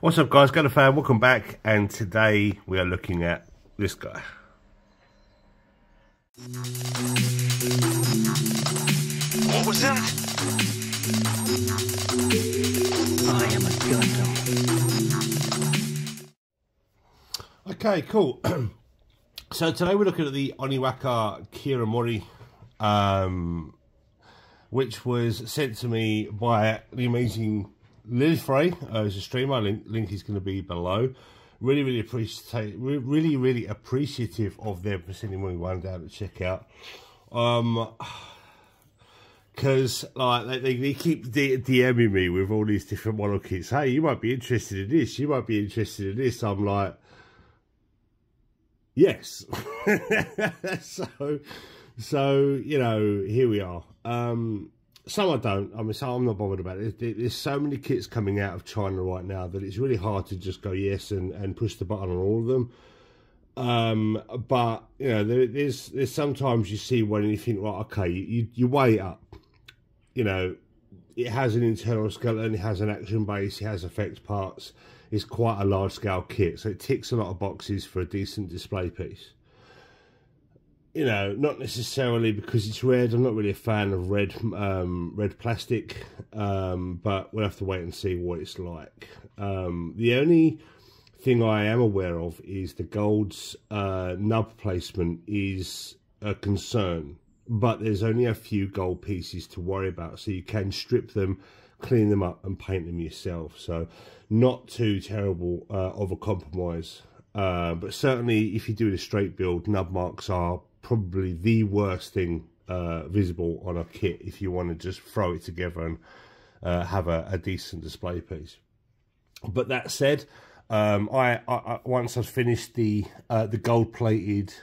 What's up guys, Gundam fan, welcome back and today we are looking at this guy. What was that? I am a Gundam. Okay, cool. so today we're looking at the Oniwaka Kiyomori, um, which was sent to me by the amazing Lillith Rae uh, as a streamer. Link, link is going to be below. Really, really appreciate, really, really appreciative of them sending me one down to check out. Um, because like they, they keep DMing me with all these different model kits. Hey, you might be interested in this. You might be interested in this. I'm like, yes. so, so you know, here we are. Um, some I don't. I mean, some I'm not bothered about it. There's, there's so many kits coming out of China right now that it's really hard to just go yes and, and push the button on all of them. Um, but you know, there, there's there's sometimes you see one and you think, right, okay, you you weigh it up. You know, it has an internal skeleton, it has an action base, it has effect parts. It's quite a large scale kit, so it ticks a lot of boxes for a decent display piece you know, not necessarily because it's red. I'm not really a fan of red um, red plastic, um, but we'll have to wait and see what it's like. Um, the only thing I am aware of is the gold's uh, nub placement is a concern, but there's only a few gold pieces to worry about, so you can strip them, clean them up, and paint them yourself. So, not too terrible uh, of a compromise. Uh, but certainly, if you do a straight build, nub marks are probably the worst thing uh, visible on a kit if you want to just throw it together and uh, have a, a, decent display piece. But that said, um, I, I, once I've finished the uh, the gold plated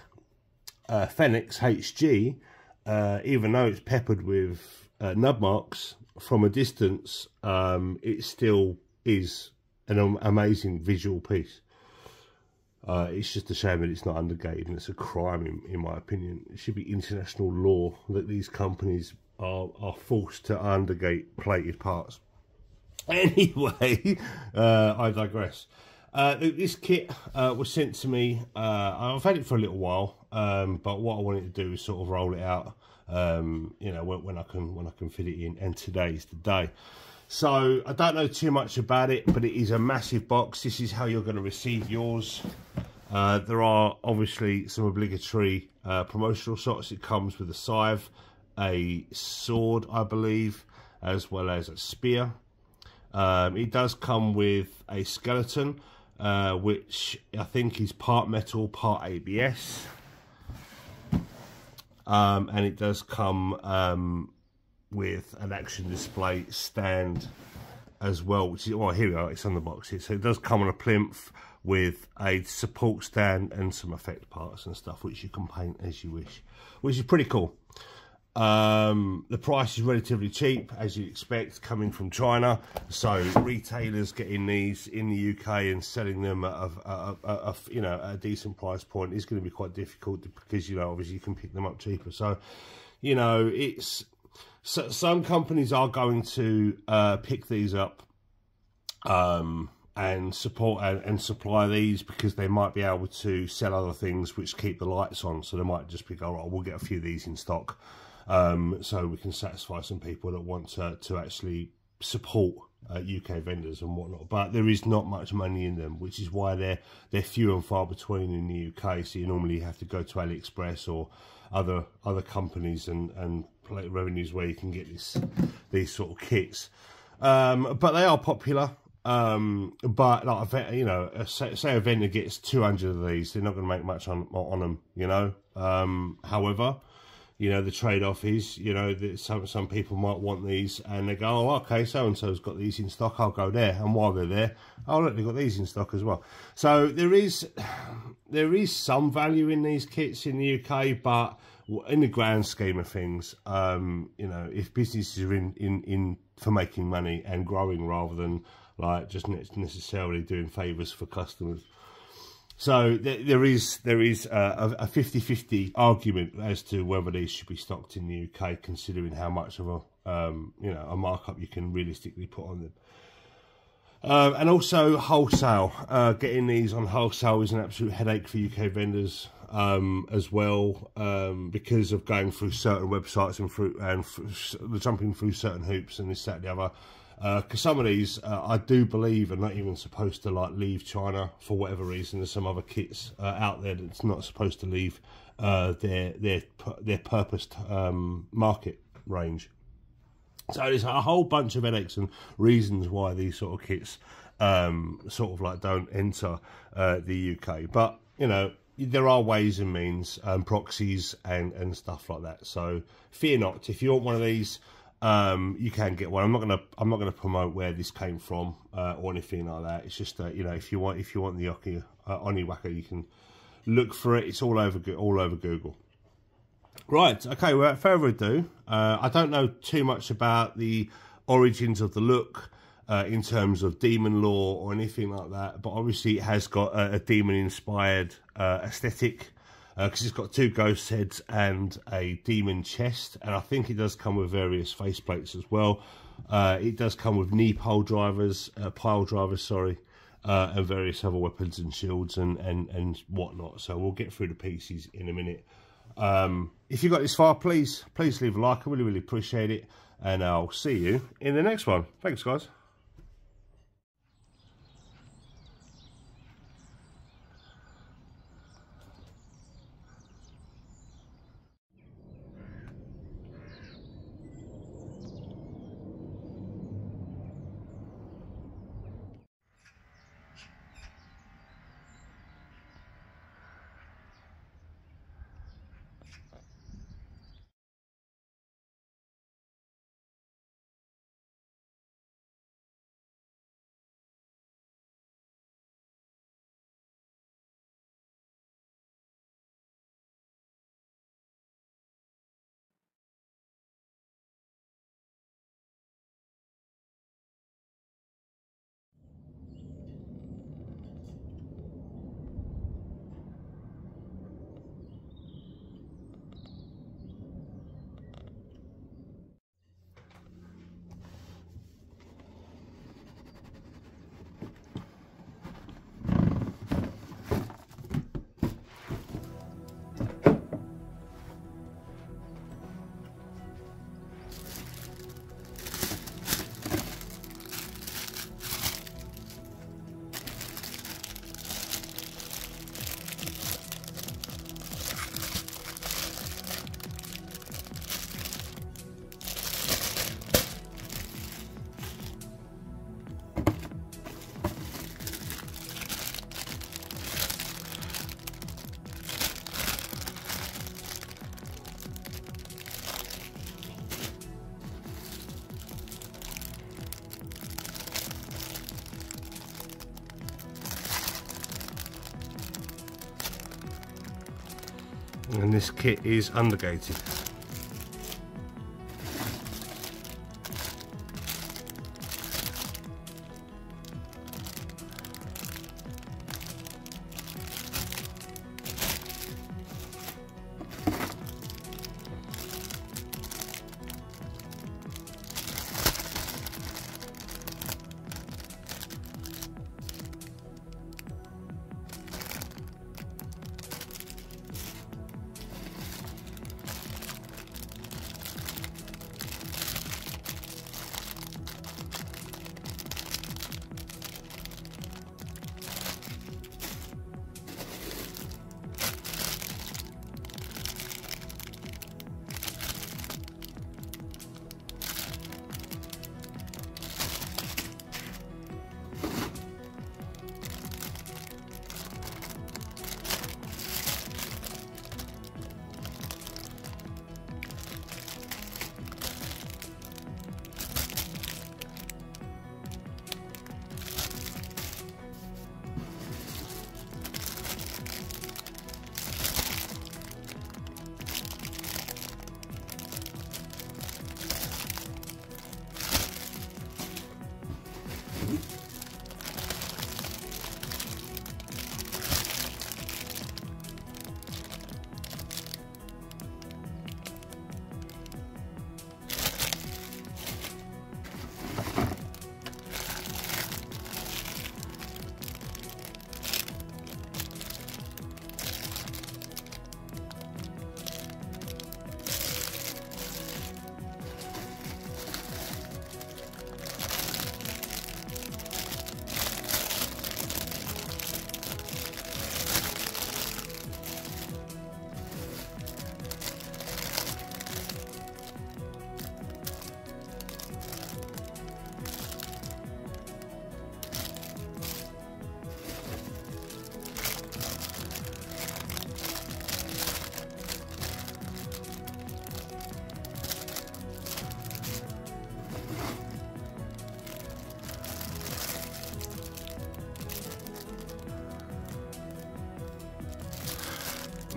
uh, Phoenix HG, uh, even though it's peppered with uh, nub marks from a distance, um, it still is an amazing visual piece. Uh, it's just a shame that it's not undergated, and it's a crime, in, in my opinion. It should be international law that these companies are, are forced to undergate plated parts. Anyway, uh, I digress. Uh, this kit uh, was sent to me. Uh, I've had it for a little while, um, but what I wanted to do is sort of roll it out. Um, you know, when, when, I can when I can fit it in, and today is the day. So I don't know too much about it, but it is a massive box. This is how you're going to receive yours. Uh, there are obviously some obligatory uh, promotional shots. It comes with a scythe, a sword, I believe, as well as a spear. Um, it does come with a skeleton, uh, which I think is part metal, part ABS. Um, and it does come um, with an action display stand as well, which is, well, here we are, it's on the box here. So it does come on a plinth with a support stand and some effect parts and stuff, which you can paint as you wish, which is pretty cool. Um, the price is relatively cheap, as you expect, coming from China. So retailers getting these in the UK and selling them at a, a, a, a you know a decent price point is going to be quite difficult because you know obviously you can pick them up cheaper. So you know it's so some companies are going to uh, pick these up um, and support and, and, supply these because they might be able to sell other things which keep the lights on. So they might just be, right, we'll get a few of these in stock um, so we can satisfy some people that want to, to actually support uh, UK vendors and whatnot. But there is not much money in them, which is why they're they're few and far between in the UK. So you normally have to go to AliExpress or other other companies and and revenues where you can get this these sort of kits. Um, but they are popular. Um, but like a, you know, say, say, a vendor gets 200 of these, they're not going to make much on on them, you know. Um, however, you know the trade-off is you know that some some people might want these and they go oh okay so and so's got these in stock i'll go there. And while they're there oh look they've got these in stock as well. So there is there is some value in these kits in the uk but in the grand scheme of things um you know if businesses are in in in for making money and growing rather than like just necessarily doing favors for customers so there is there is a 50-50 argument as to whether these should be stocked in the UK, considering how much of a um, you know a markup you can realistically put on them. Uh, and also wholesale. Uh, getting these on wholesale is an absolute headache for UK vendors um, as well um, because of going through certain websites and through and jumping through certain hoops and this that and the other. Because uh, some of these, uh, I do believe, are not even supposed to like leave China for whatever reason. There's some other kits uh, out there that's not supposed to leave uh, their their their purposed um, market range. So there's a whole bunch of headaches and reasons why these sort of kits um, sort of like don't enter uh, the UK. But you know, there are ways and means, um, proxies and and stuff like that. So fear not. If you want one of these, um, you can get one. I'm not gonna I'm not gonna promote where this came from uh, or anything like that. It's just that you know if you want if you want the Oki uh, Oniwaka, you can look for it. It's all over all over Google. Right, okay, without further ado, uh, I don't know too much about the origins of the look uh, in terms of demon lore or anything like that, but obviously it has got a, a demon-inspired uh, aesthetic because uh, it's got two ghost heads and a demon chest, and I think it does come with various faceplates as well. Uh, it does come with knee pole drivers, uh, pile drivers, sorry, and various other weapons and shields and, and, and whatnot. So we'll get through the pieces in a minute. Um, if you got this far, please, please leave a like. I really, really appreciate it. And I'll see you in the next one. Thanks, guys. And this kit is undergated.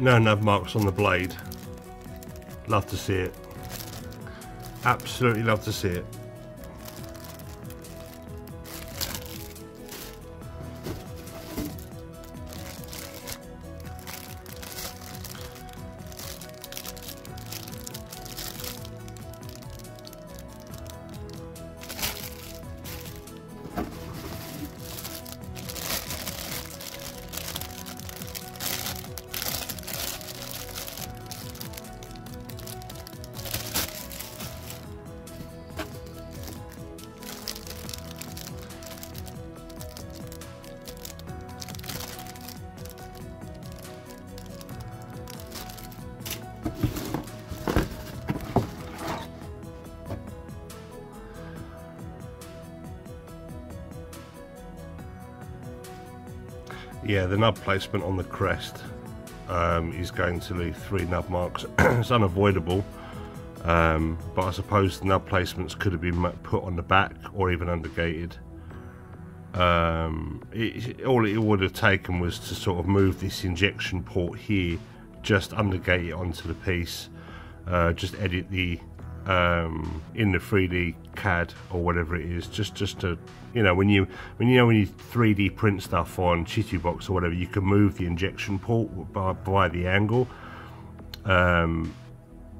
No nub marks on the blade. Love to see it. Absolutely love to see it. Yeah, the nub placement on the crest um, is going to leave three nub marks. it's unavoidable, um, but I suppose the nub placements could have been put on the back or even undergated. Um, it, all it would have taken was to sort of move this injection port here, just undergate it onto the piece, uh, just edit the um, in the 3D CAD or whatever it is, just just to you know when you when you know when you 3D print stuff on Chitubox or whatever, you can move the injection port by, by the angle. Um,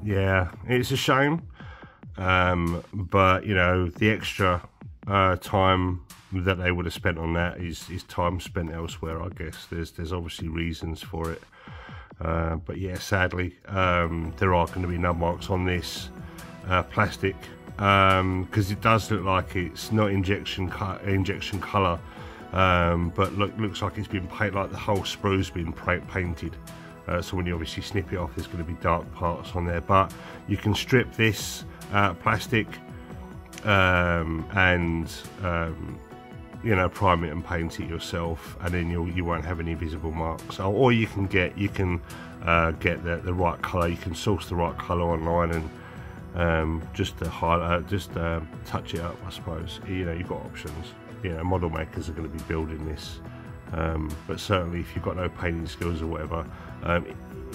yeah, it's a shame, um, but you know the extra uh, time that they would have spent on that is is time spent elsewhere. I guess there's there's obviously reasons for it. Uh, but yeah, sadly, um, there are going to be nub marks on this uh, plastic because um, it does look like it's not injection injection color um, but look, looks like it's been painted like the whole sprue's been painted. Uh, so when you obviously snip it off there's going to be dark parts on there. But you can strip this uh, plastic um, and um, you know prime it and paint it yourself and then you'll you won't have any visible marks. Or, or you can get you can uh, get the, the right color you can source the right color online and um, just to highlight, uh, just uh, touch it up, I suppose. You know, you've got options. You know, model makers are going to be building this, um, but certainly if you've got no painting skills or whatever, um,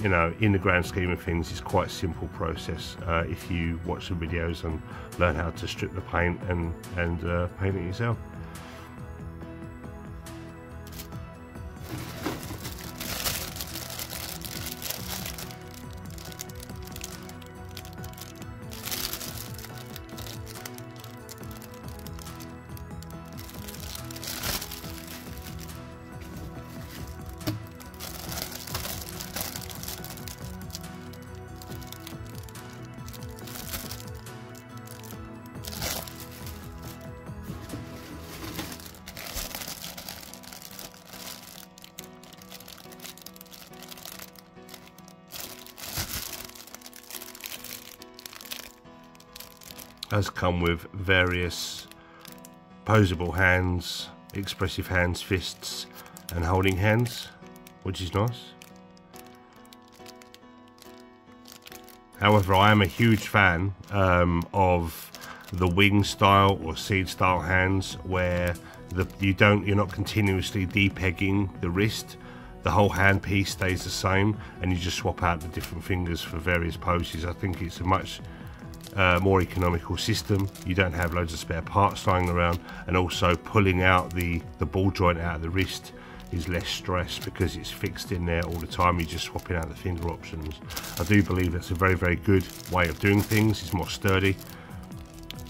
you know, in the grand scheme of things, it's quite a simple process. Uh, if you watch the videos and learn how to strip the paint and and uh, paint it yourself. Has come with various posable hands, expressive hands, fists and holding hands, which is nice. However, I am a huge fan um, of the wing style or seed style hands where the, you don't you're not continuously depegging the wrist the whole hand piece stays the same and you just swap out the different fingers for various poses I think it's a much uh, more economical system. You don't have loads of spare parts lying around, and also pulling out the, the ball joint out of the wrist is less stress because it's fixed in there all the time. You're just swapping out the finger options. I do believe that's a very, very good way of doing things. It's more sturdy.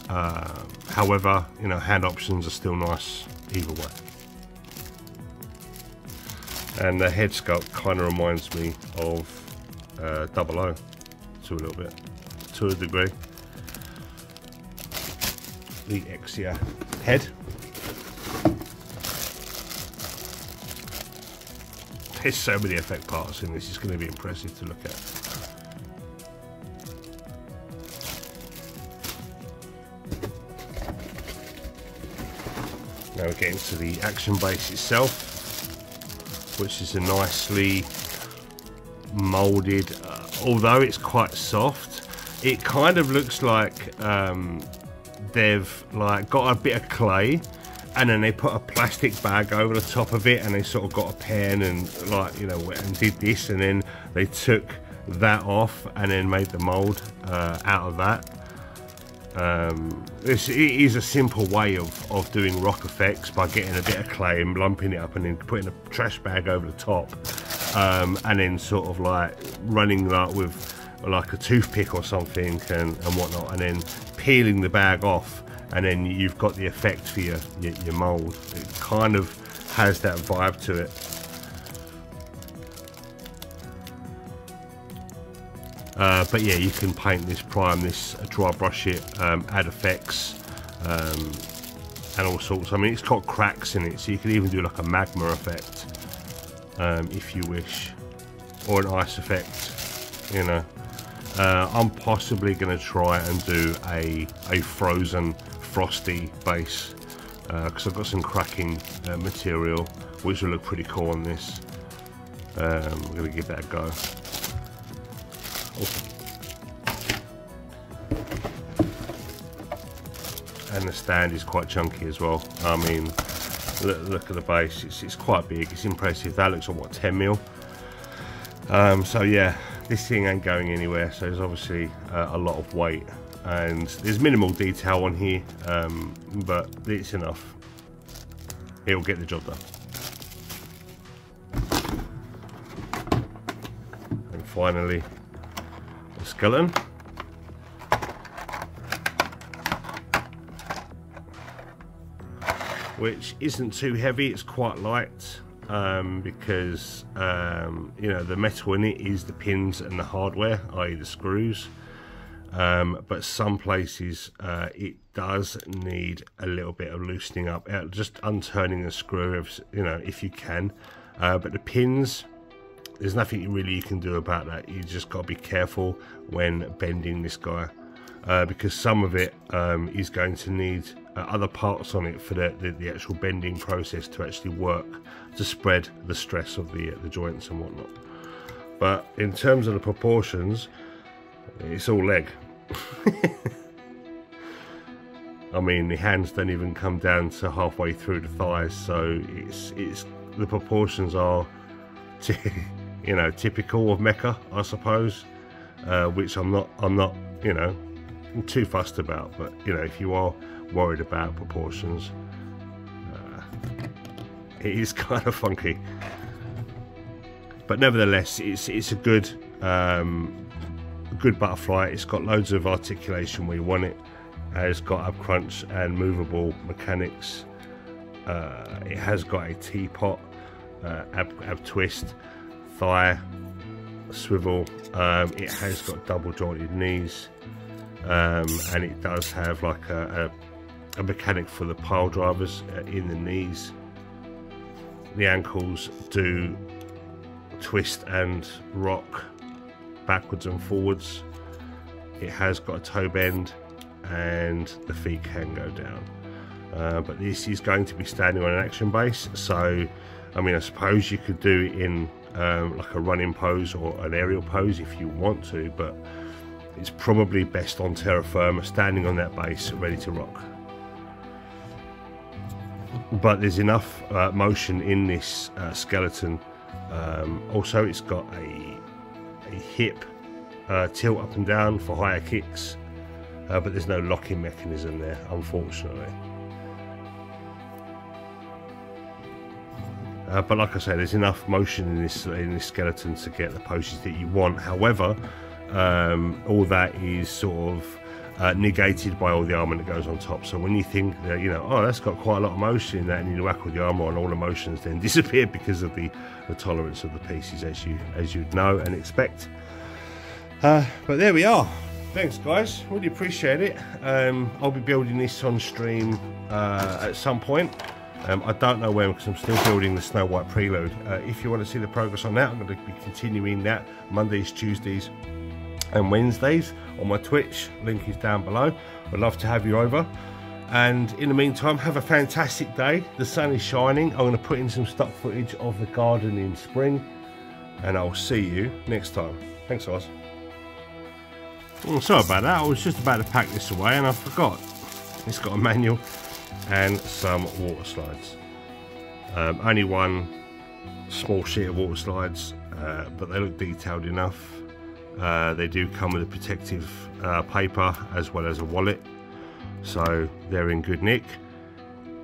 Uh, however, you know, hand options are still nice either way. And the head sculpt kind of reminds me of uh, Double O to a little bit, to a degree the Exia head. There's so many effect parts in this, it's going to be impressive to look at. Now we're getting to the action base itself, which is a nicely moulded, uh, although it's quite soft, it kind of looks like um, they've like got a bit of clay and then they put a plastic bag over the top of it and they sort of got a pen and like you know and did this and then they took that off and then made the mold uh, out of that. Um, this it is a simple way of, of doing rock effects by getting a bit of clay and lumping it up and then putting a trash bag over the top um, and then sort of like running that with like a toothpick or something and, and whatnot and then peeling the bag off and then you've got the effect for your, your, your mold it kind of has that vibe to it Uh, but yeah, you can paint this, prime this, uh, dry brush it, um, add effects, um, and all sorts. I mean, it's got cracks in it, so you can even do like a magma effect um, if you wish, or an ice effect. You know, uh, I'm possibly going to try and do a a frozen frosty base because uh, I've got some cracking uh, material, which will look pretty cool on this. Um, I'm going to give that a go. And the stand is quite chunky as well. I mean, look, look at the base, it's, it's, quite big, it's impressive. That looks like, what, 10 mil? Um, so yeah, this thing ain't going anywhere, so there's obviously uh, a lot of weight. And there's minimal detail on here, um, but it's enough. It'll get the job done. And finally, the skeleton. Which isn't too heavy, it's quite light um, because um, you know the metal in it is the pins and the hardware, i.e. the screws. Um, but some places uh, it does need a little bit of loosening up, uh, just unturning the screw, if, you know, if you can. Uh, but the pins there's nothing really you can do about that. You just got to be careful when bending this guy uh, because some of it um, is going to need other parts on it for the, the, the, actual bending process to actually work to spread the stress of the, uh, the joints and whatnot. But in terms of the proportions, it's all leg. I mean, the hands don't even come down to halfway through the thighs, so it's it's the proportions are you know, typical of mecha, I suppose, uh, which I'm not, I'm not, you know, too fussed about. But you know, if you are worried about proportions, uh, it is kind of funky. But nevertheless, it's it's a good um, good butterfly. It's got loads of articulation where you want it. Uh, it's got ab crunch and movable mechanics. Uh, it has got a teapot, uh, ab, ab twist, thigh swivel. Um, it has got double jointed knees um, and it does have like a, a, a mechanic for the pile drivers uh, in the knees. The ankles do twist and rock backwards and forwards. It has got a toe bend and the feet can go down. Uh, but this is going to be standing on an action base so I mean I suppose you could do it in um, like a running pose or an aerial pose if you want to, but it's probably best on terra firma, standing on that base, ready to rock. But there's enough uh, motion in this uh, skeleton. Um, also, it's got a, a hip uh, tilt up and down for higher kicks, uh, but there's no locking mechanism there, unfortunately. Uh, but like I say, there's enough motion in this in this skeleton to get the poses that you want. However, um, all that is sort of uh, negated by all the armor that goes on top. So when you think that you know, oh, that's got quite a lot of motion in that, and you whack with the armor on, all the motions then disappear because of the, the tolerance of the pieces, as you as you'd know and expect. Uh, but there we are. Thanks, guys. Really appreciate it. Um, I'll be building this on stream uh, at some point. Um, I don't know when because I'm still building the Snow White Prelude. Uh, if you want to see the progress on that, I'm going to be continuing that Mondays, Tuesdays, and Wednesdays on my Twitch. Link is down below. I'd love to have you over. And in the meantime, have a fantastic day. The sun is shining. I'm going to put in some stock footage of the garden in spring. And I'll see you next time. Thanks, guys. Oh, sorry about that. I was just about to pack this away and I forgot. It's got a manual and some water slides. Um, only one small sheet of water slides, uh, but they look detailed enough. Uh, they do come with a protective uh, paper as well as a wallet, so they're in good nick.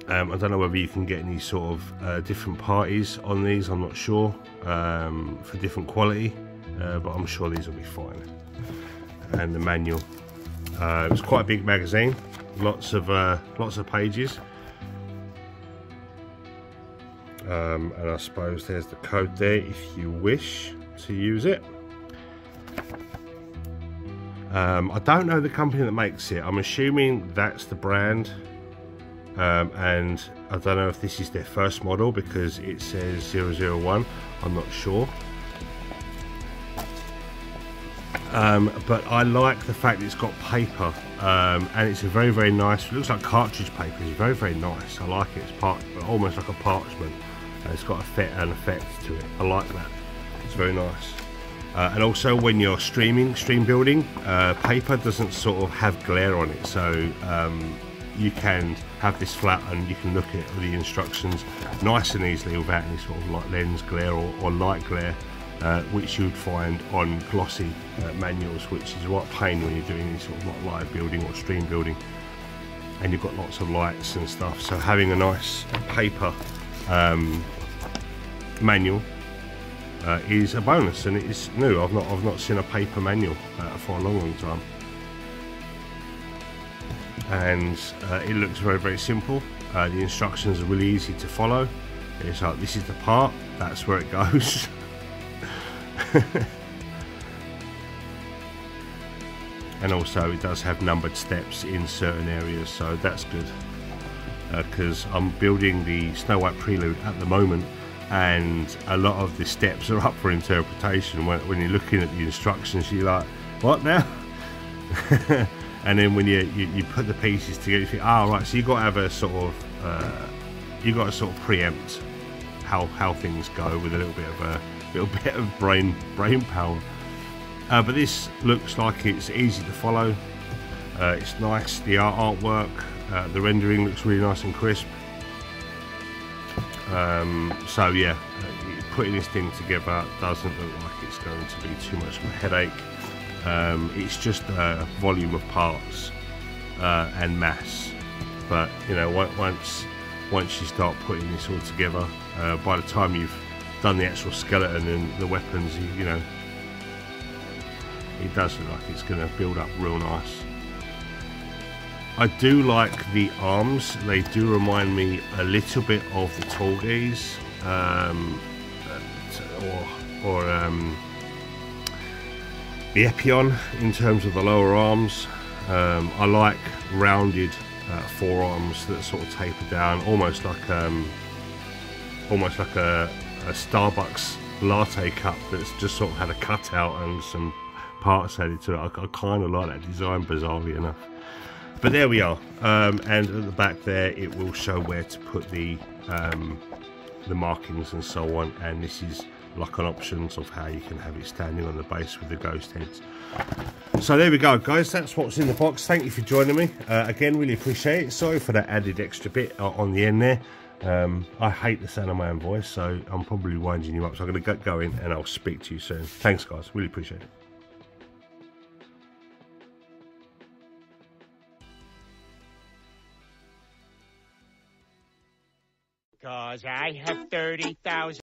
Um, I don't know whether you can get any sort of uh, different parties on these, I'm not sure, um, for different quality, uh, but I'm sure these will be fine. And the manual. Uh, it was quite a big magazine, lots of uh, lots of pages. Um, and I suppose there's the code there if you wish to use it. Um, I don't know the company that makes it. I'm assuming that's the brand. Um, and I don't know if this is their first model because it says 001. I'm not sure. Um, but I like the fact that it's got paper um, and it's a very very nice it looks like cartridge paper it's very very nice I like it it's part almost like a parchment and it's got a fit an effect to it I like that it's very nice uh, and also when you're streaming stream building uh, paper doesn't sort of have glare on it so um, you can have this flat and you can look at the instructions nice and easily without any sort of like lens glare or, or light glare uh, which you'd find on glossy uh, manuals, which is what pain when you're doing any sort of like live building or stream building, and you've got lots of lights and stuff. So having a nice paper um, manual uh, is a bonus, and it's new. I've not I've not seen a paper manual uh, for a long, long time, and uh, it looks very very simple. Uh, the instructions are really easy to follow. It's like this is the part, that's where it goes. and also it does have numbered steps in certain areas so that's good because uh, I'm building the Snow White Prelude at the moment and a lot of the steps are up for interpretation when, when you're looking at the instructions you're like what now and then when you, you, you, put the pieces together you think oh right so you've got to have a sort of uh, you've got to sort of preempt how, how things go with a little bit of a little bit of brain brain power. Uh, but this looks like it's easy to follow. Uh, it's nice. The art artwork, uh, the rendering looks really nice and crisp. Um, so yeah, putting this thing together doesn't look like it's going to be too much of a headache. Um, it's just a volume of parts uh, and mass. But you know, once once you start putting this all together, uh, by the time you've done the actual skeleton and the weapons, you, you know, it does look like it's going to build up real nice. I do like the arms, they do remind me a little bit of the Tallgeese um, or, or um, the Epyon in terms of the lower arms. Um, I like rounded uh, forearms that sort of taper down, almost like um, almost like a, a Starbucks latte cup that's just sort of had a cutout and some parts added to it. I, I kind of like that design, bizarrely enough. But there we are. Um, and at the back there, it will show where to put the um, the markings and so on. And this is like an options of how you can have it standing on the base with the ghost heads. So there we go, guys. That's what's in the box. Thank you for joining me. Uh, again, really appreciate it. Sorry for that added extra bit on the end there. Um, I hate the sound of my own voice, so I'm probably winding you up. So I'm going to get going and I'll speak to you soon. Thanks, guys. Really appreciate it. Cause I have 30,000